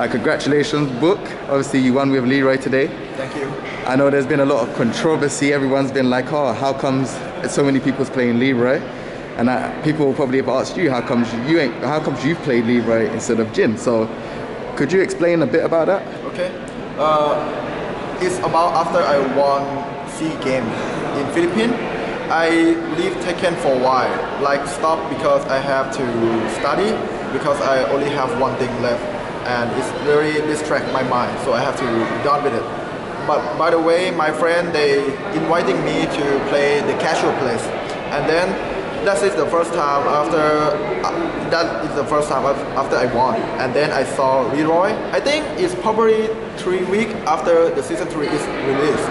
Uh, congratulations, book. Obviously, you won with Leroy today. Thank you. I know there's been a lot of controversy. Everyone's been like, oh, how comes so many people's playing Leroy? And uh, people will probably have asked you, how comes you ain't, how comes you've played Leroy instead of Jin? So, could you explain a bit about that? Okay. Uh, it's about after I won SEA game in Philippines. I leave Tekken for a while, like stop because I have to study because I only have one thing left and it's very distract my mind, so I have to done with it. But by the way, my friend they inviting me to play the casual place, and then that is the first time after uh, that is the first time after I won, and then I saw Leroy. I think it's probably three weeks after the season three is released,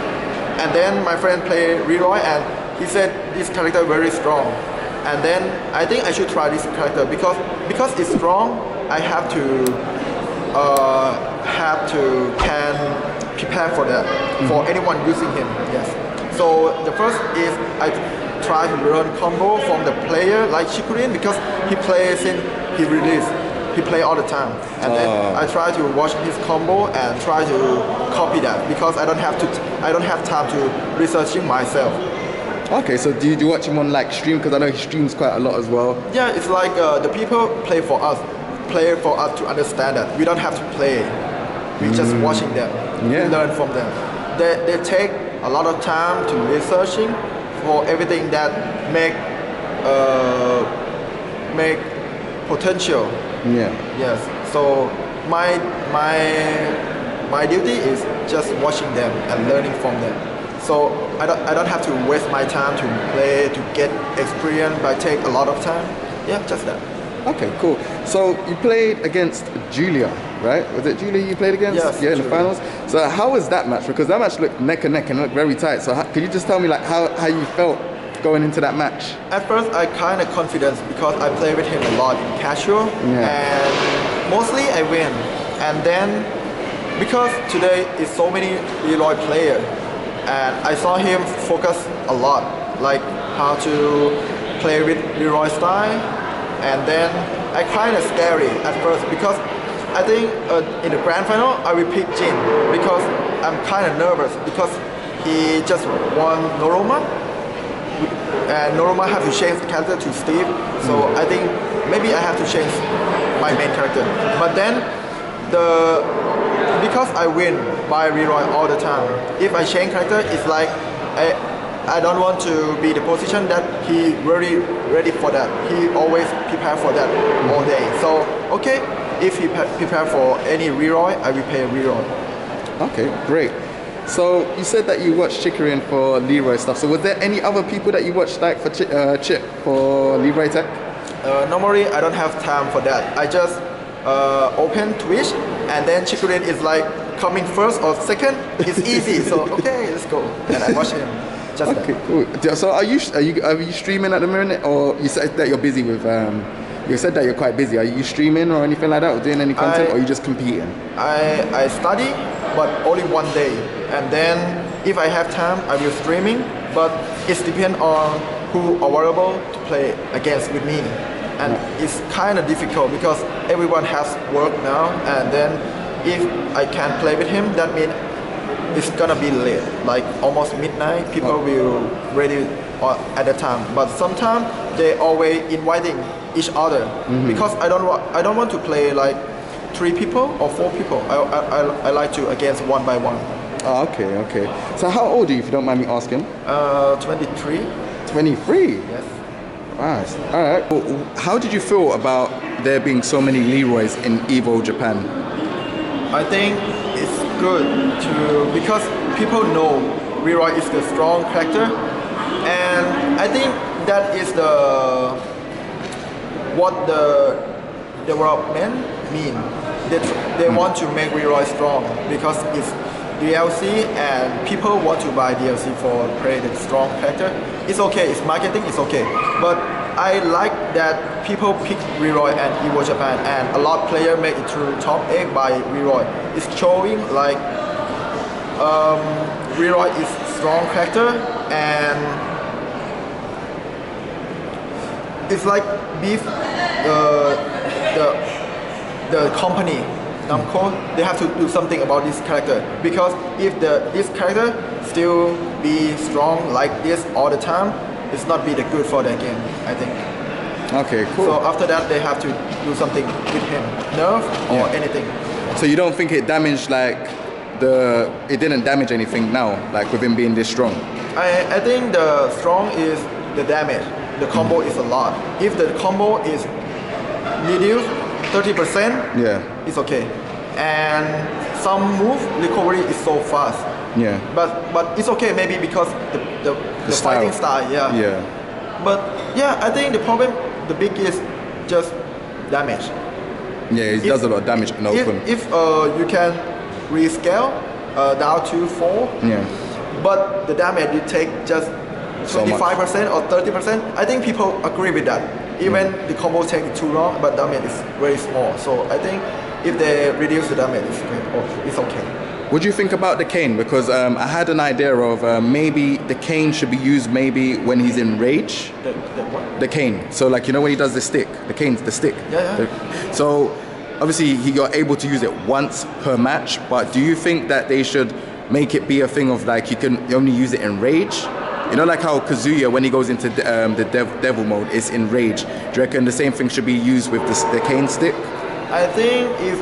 and then my friend played Leroy, and he said this character very strong, and then I think I should try this character because because it's strong. I have to uh, have to can prepare for that for anyone using him. Yes. So the first is I try to learn combo from the player like Chikurin because he plays in he release he play all the time and then I try to watch his combo and try to copy that because I don't have to I don't have time to researching myself. Okay, so do you, do you watch him on like stream? Because I know he streams quite a lot as well. Yeah, it's like uh, the people play for us play for us to understand that. We don't have to play. We mm. just watching them. Yeah. We learn from them. They, they take a lot of time to researching for everything that make uh, make potential. Yeah. Yes. So my my my duty is just watching them and learning from them. So I don't, I don't have to waste my time to play to get experience by take a lot of time. Yeah, just that. Okay, cool. So you played against Julia, right? Was it Julia you played against? Yes. Yeah, in the finals. So how was that match? Because that match looked neck and neck and looked very tight. So how, could you just tell me like how, how you felt going into that match? At first, I kind of confidence because I play with him a lot in casual, yeah. and mostly I win. And then because today is so many Leroy player, and I saw him focus a lot, like how to play with Leroy style and then I kind of scary at first because I think uh, in the grand final I will pick Jin because I'm kind of nervous because he just won Noroma. And Noroma have to change the character to Steve. So mm. I think maybe I have to change my main character. But then the because I win by Leroy all the time if I change character it's like I, I don't want to be the position that he really ready for that. He always prepare for that all day. So okay, if he prepare for any Leroy, I will pay Leroy. Okay, great. So you said that you watched Chikurin for Leroy stuff. So was there any other people that you watched like for Ch uh, Chip for Leroy Tech? Uh, normally I don't have time for that. I just uh, open Twitch and then Chikurin is like coming first or second. It's easy. so okay, let's go. And I watch him. Just okay, that. cool. So are you are you are you streaming at the minute, or you said that you're busy with? Um, you said that you're quite busy. Are you streaming or anything like that, or doing any content, I, or are you just competing? I I study, but only one day, and then if I have time, I will streaming. But it's depends on who available to play against with me, and yeah. it's kind of difficult because everyone has work now, and then if I can't play with him, that means it's gonna be late, like almost midnight. People oh. will ready at the time, but sometimes they always inviting each other mm-hmm. because I don't want I don't want to play like three people or four people. I, I, I, like to against one by one. Oh, okay, okay. So how old are you, if you don't mind me asking? Uh, 23. 23? Yes. Nice. All right. Well, how did you feel about there being so many Leroys in Evo Japan? I think good to because people know Leroy is the strong character, and I think that is the what the development mean. They, they hmm. want to make Leroy strong because it's DLC and people want to buy DLC for play the strong character. It's okay, it's marketing, it's okay. But I like that people pick Leroy and Evo Japan and a lot of players make it to top 8 by Leroy. It's showing like um, Leroy is strong character and it's like beef uh, the the company Namco, they have to do something about this character because if the this character still be strong like this all the time, it's not be the good for their game. I think. Okay, cool. So after that, they have to do something with him, nerf or Yeah. anything. So you don't think it damaged like the it didn't damage anything now, like with him being this strong? I, I think the strong is the damage. The combo mm. is a lot. If the combo is reduced 30%, Yeah. it's okay. And some move recovery is so fast. Yeah. But but it's okay maybe because the the, the, style. fighting style, yeah. Yeah. But yeah, I think the problem the big is just damage. Yeah, it does a lot of damage in If, open. if uh, you can rescale uh, down to four, Yeah. but the damage you take just 25% or 30%, I think people agree with that. Even the combo take too long, but damage is very small. So I think if they reduce the damage, it's, great. Oh, it's okay. What do you think about the cane? Because um, I had an idea of uh, maybe the cane should be used maybe when he's in rage. The, the, what? The cane. So like you know when he does the stick, the cane's the stick. Yeah, yeah. The- so obviously he got able to use it once per match. But do you think that they should make it be a thing of like you can only use it in rage? You know, like how Kazuya, when he goes into the, um, the dev- devil mode, is enraged. rage. Do you reckon the same thing should be used with the, the cane stick? I think if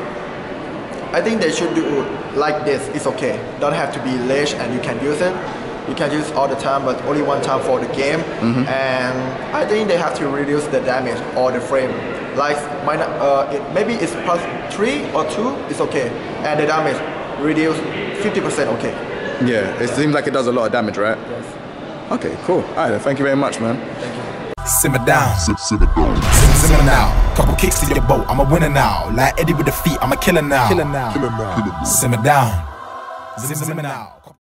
I think they should do like this. It's okay. Don't have to be ledge and you can use it. You can use all the time, but only one time for the game. And I think they have to reduce the damage or the frame. Like minus, uh, it, maybe it's plus three or two. It's okay, and the damage reduce 50% okay. Yeah, it seems like it does a lot of damage, right? Yes. Okay, cool. All right, thank you very much, man. Simmer down. Simmer down. Simmer now. Couple kicks to your boat. I'm a winner now. Like Eddie with the feet. I'm a killer now. Killer now. Simmer down. Simmer now.